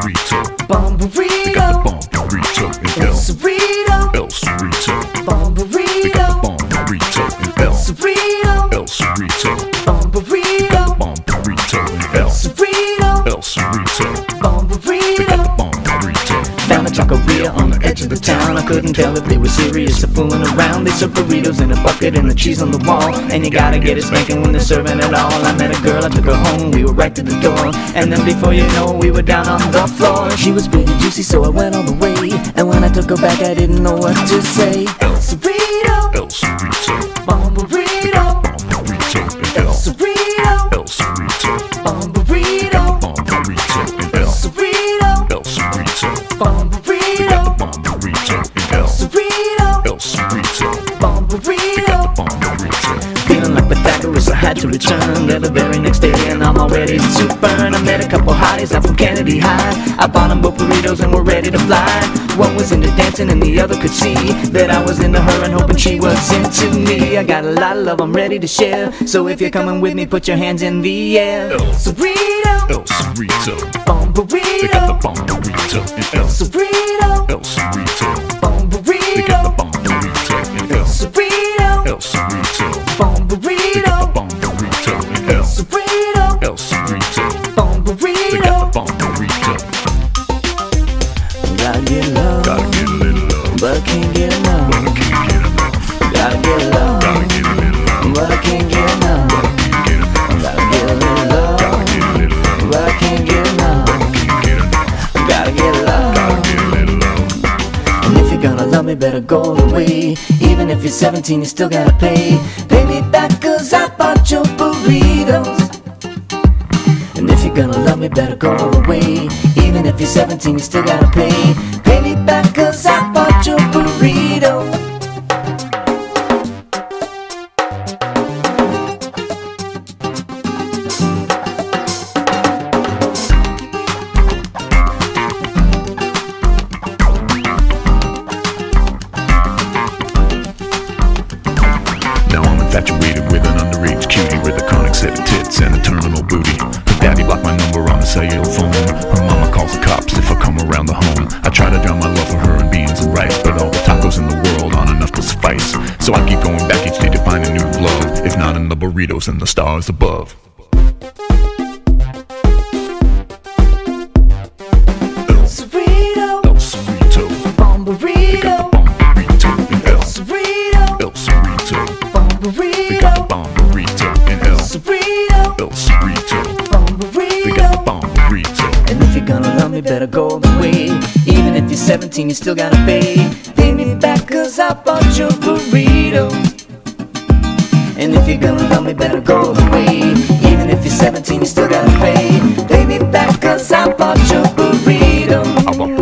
Burrito, bomb burrito in El El Cerrito, El Cerrito. Bomb They got the Burrito, bomb burrito in El Cerrito, El Cerrito. Bomb Burrito, Bomb burrito in El Cerrito, El Cerrito. Bomb They got the Burrito. bomb burrito. Found a taqueria on the edge of the town. I couldn't tell if they were serious or fooling around. They serve burritos in a bucket and the cheese on the wall. And you gotta get it spanking when they're serving it all. I met a girl, I took her home, we were right to the door. And then before you know, we were down on the floor. She was big and juicy, so I went all the way. And when I took her back, I didn't know what to say. El Cerrito, El Cerrito. Bomb Burrito, burrito El El Cerrito, El Cerrito. Bomb Burrito, Bomb burrito El Cerrito, El Cerrito. Bomb They had to return there the very next day, and I'm all ready to burn. I met a couple hotties out from Kennedy High. I bought them both burritos and we're ready to fly. One was into dancing and the other could see that I was into her and hoping she was into me. I got a lot of love I'm ready to share, so if you're coming with me, put your hands in the air. El Cerrito, El Cerrito. Bomb They got the Burrito, bomb burrito in El Cerrito, El Cerrito. Bomb They got the Burrito, bomb burrito in El Cerrito, El Cerrito. Bomb They got the Burrito, Gotta get love, Gotta get a little love, but I can't get enough. but I can't get enough. Gotta get love, Gotta get a little love, but I can't get enough. but I can't get enough. Gotta get a little love, Gotta get a little love, but I can't get enough. can't get enough. Gotta get love, Gotta get a little love. and if you're gonna love me, better go away. Even if you're 17, you still gotta pay. Pay me back, cause I bought your burritos. You're gonna love me, better go away. Even if you're 17, you still gotta pay. Pay me back, cause I bought your burrito. Now I'm infatuated with an underage cutie with a conic set of tits and a terminal booty. Blocked my number on the cellular phone. Her mama calls the cops if I come around the home. I try to drown my love for her in beans and rice, but all the tacos in the world aren't enough to suffice. So I keep going back each day to find a new love. If not in the burritos and the stars above. Me, better go the way. Even if you're 17, you still gotta pay. Pay me back, cause I bought your burrito. And if you're gonna love me, better go the way. Even if you're 17, you still gotta pay. Pay me back, cause I bought your burrito.